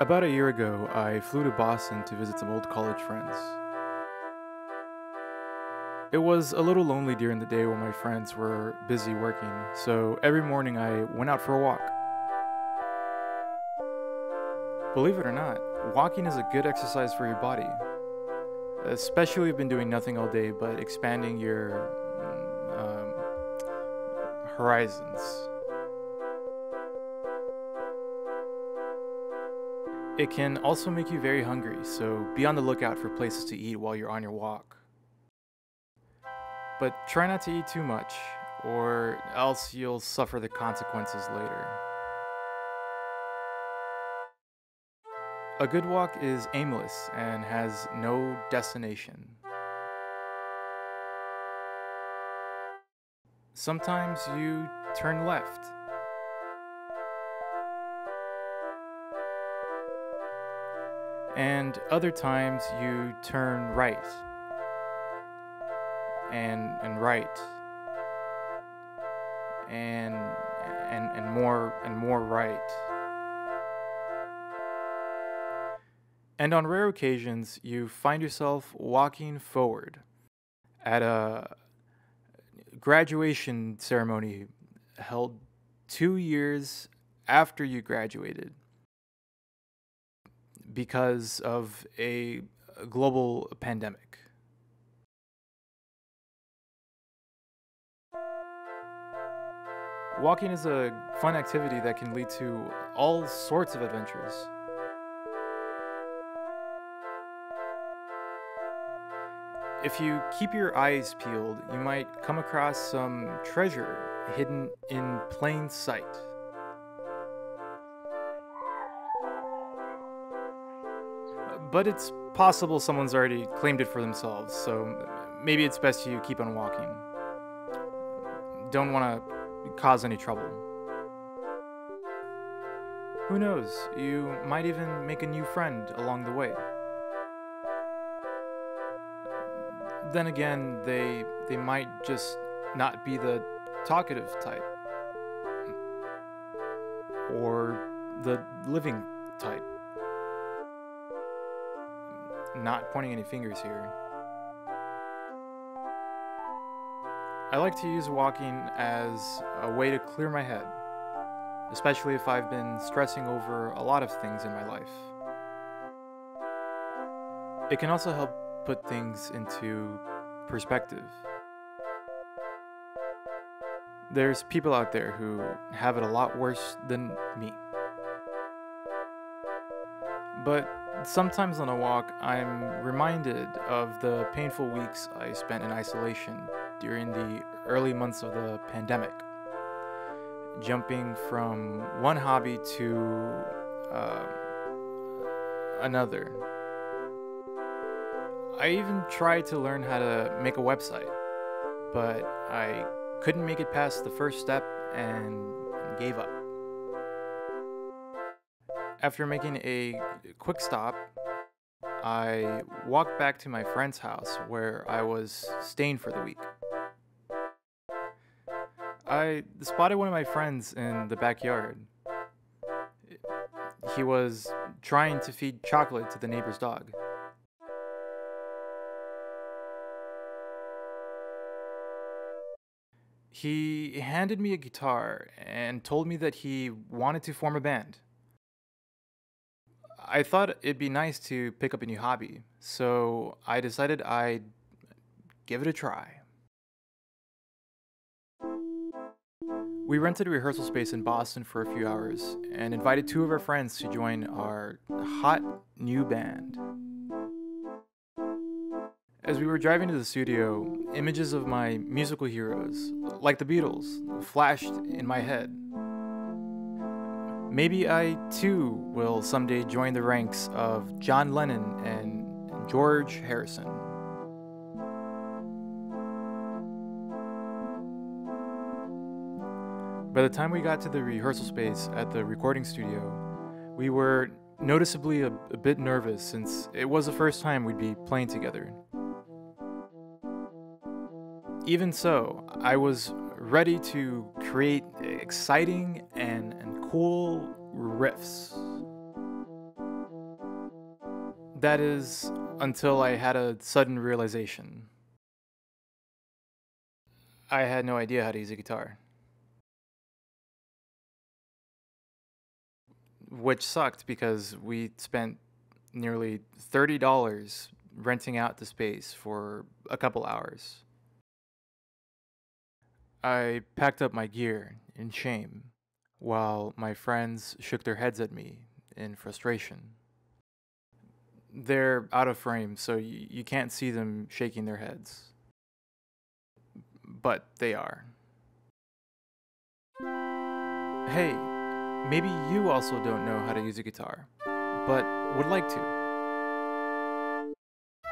About a year ago, I flew to Boston to visit some old college friends. It was a little lonely during the day when my friends were busy working, so every morning I went out for a walk. Believe it or not, walking is a good exercise for your body. Especially if you've been doing nothing all day but expanding your um, horizons. It can also make you very hungry, so be on the lookout for places to eat while you're on your walk. But try not to eat too much, or else you'll suffer the consequences later. A good walk is aimless and has no destination. Sometimes you turn left. And other times you turn right. And and right. And and and more and more right. And on rare occasions, you find yourself walking forward at a graduation ceremony held two years after you graduated because of a global pandemic. Walking is a fun activity that can lead to all sorts of adventures. If you keep your eyes peeled, you might come across some treasure hidden in plain sight. But it's possible someone's already claimed it for themselves, so maybe it's best you keep on walking. Don't want to cause any trouble. Who knows, you might even make a new friend along the way. Then again, they they might just not be the talkative type or the living type. Not pointing any fingers here. I like to use walking as a way to clear my head, especially if I've been stressing over a lot of things in my life. It can also help put things into perspective. There's people out there who have it a lot worse than me. But sometimes on a walk, I'm reminded of the painful weeks I spent in isolation during the early months of the pandemic. Jumping from one hobby to uh, another. I even tried to learn how to make a website, but I couldn't make it past the first step and gave up. After making a quick stop, I walked back to my friend's house where I was staying for the week. I spotted one of my friends in the backyard. He was trying to feed chocolate to the neighbor's dog. He handed me a guitar and told me that he wanted to form a band. I thought it'd be nice to pick up a new hobby, so I decided I'd give it a try. We rented a rehearsal space in Boston for a few hours and invited two of our friends to join our hot new band. As we were driving to the studio, images of my musical heroes, like the Beatles, flashed in my head. Maybe I too will someday join the ranks of John Lennon and George Harrison. By the time we got to the rehearsal space at the recording studio, we were noticeably a, a bit nervous since it was the first time we'd be playing together. Even so, I was ready to create exciting cool riffs. That is, until I had a sudden realization. I had no idea how to use a guitar. Which sucked because we spent nearly $30 renting out the space for a couple hours. I packed up my gear in shame while my friends shook their heads at me in frustration. They're out of frame, so y- you can't see them shaking their heads. But they are. Hey, maybe you also don't know how to use a guitar, but would like to.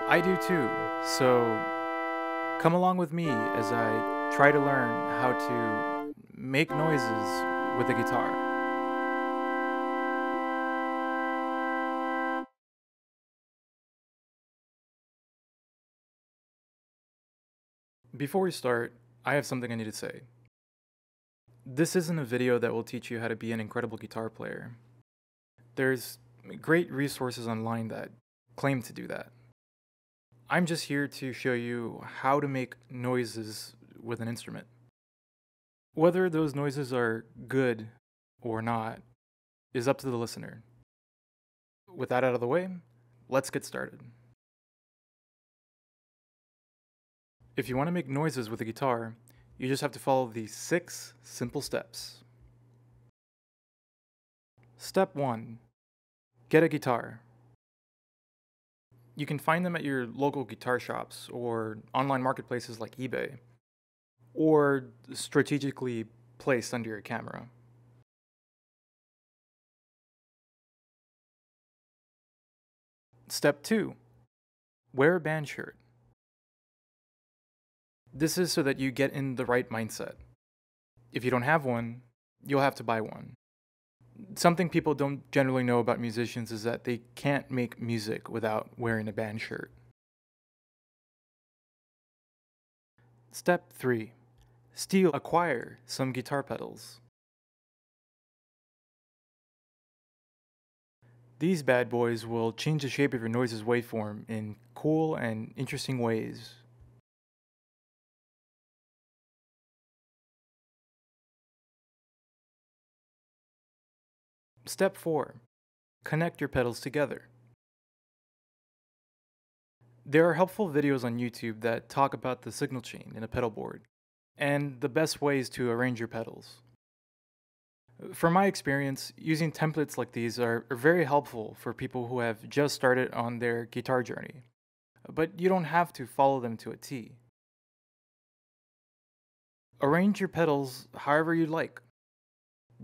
I do too, so come along with me as I try to learn how to make noises with a guitar. Before we start, I have something I need to say. This isn't a video that will teach you how to be an incredible guitar player. There's great resources online that claim to do that. I'm just here to show you how to make noises with an instrument. Whether those noises are good or not is up to the listener. With that out of the way, let's get started. If you want to make noises with a guitar, you just have to follow these six simple steps. Step 1 Get a guitar. You can find them at your local guitar shops or online marketplaces like eBay, or strategically placed under your camera. Step 2 Wear a band shirt. This is so that you get in the right mindset. If you don't have one, you'll have to buy one. Something people don't generally know about musicians is that they can't make music without wearing a band shirt. Step 3 Steal, acquire some guitar pedals. These bad boys will change the shape of your noise's waveform in cool and interesting ways. Step 4 Connect your pedals together. There are helpful videos on YouTube that talk about the signal chain in a pedal board and the best ways to arrange your pedals. From my experience, using templates like these are, are very helpful for people who have just started on their guitar journey, but you don't have to follow them to a T. Arrange your pedals however you'd like.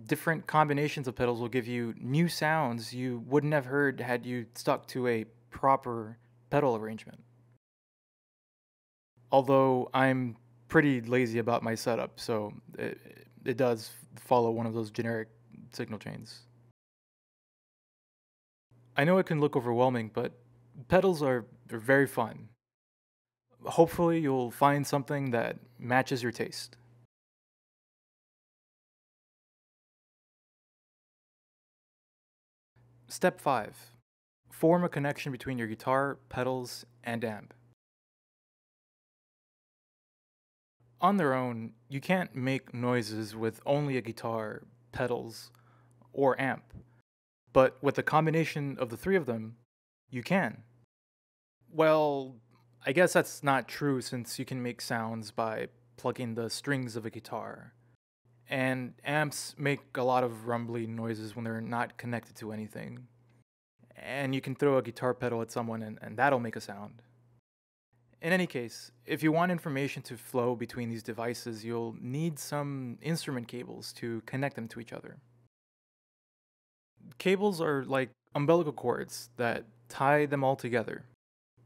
Different combinations of pedals will give you new sounds you wouldn't have heard had you stuck to a proper pedal arrangement. Although I'm pretty lazy about my setup, so it, it does follow one of those generic signal chains. I know it can look overwhelming, but pedals are, are very fun. Hopefully, you'll find something that matches your taste. Step 5 Form a connection between your guitar, pedals, and amp. On their own, you can't make noises with only a guitar, pedals, or amp. But with the combination of the three of them, you can. Well, I guess that's not true since you can make sounds by plugging the strings of a guitar. And amps make a lot of rumbly noises when they're not connected to anything. And you can throw a guitar pedal at someone and, and that'll make a sound. In any case, if you want information to flow between these devices, you'll need some instrument cables to connect them to each other. Cables are like umbilical cords that tie them all together.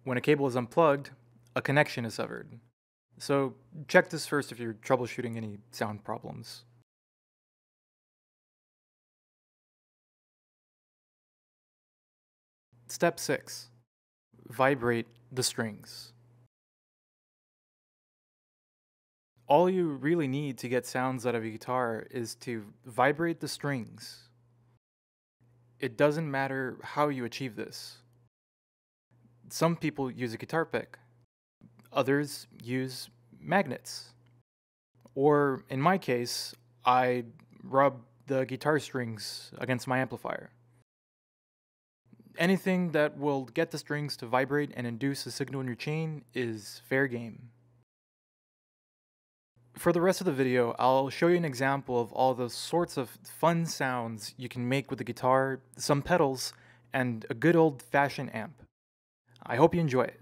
When a cable is unplugged, a connection is severed. So check this first if you're troubleshooting any sound problems. Step 6 Vibrate the strings. All you really need to get sounds out of a guitar is to vibrate the strings. It doesn't matter how you achieve this. Some people use a guitar pick, others use magnets. Or in my case, I rub the guitar strings against my amplifier. Anything that will get the strings to vibrate and induce a signal in your chain is fair game. For the rest of the video, I'll show you an example of all the sorts of fun sounds you can make with the guitar, some pedals, and a good old-fashioned amp. I hope you enjoy it.